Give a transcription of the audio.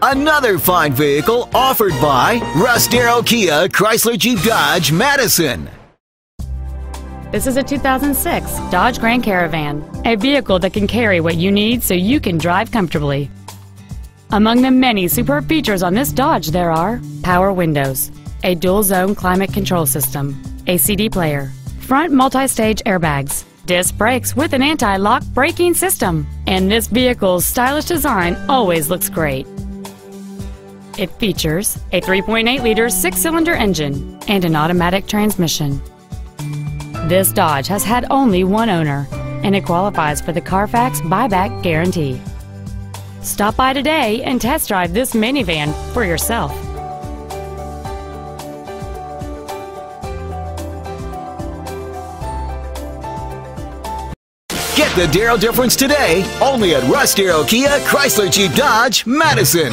Another fine vehicle offered by Russ Darrow Kia Chrysler Jeep Dodge Madison. This is a 2006 Dodge Grand Caravan, a vehicle that can carry what you need so you can drive comfortably. Among the many superb features on this Dodge there are power windows, a dual zone climate control system, a CD player, front multi-stage airbags, disc brakes with an anti-lock braking system, and this vehicle's stylish design always looks great. It features a 3.8-liter six-cylinder engine and an automatic transmission. This Dodge has had only one owner, and it qualifies for the Carfax buyback guarantee. Stop by today and test drive this minivan for yourself. Get the Darrow difference today only at Russ Darrow Kia Chrysler Jeep Dodge Madison.